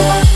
love.